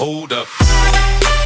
Hold up.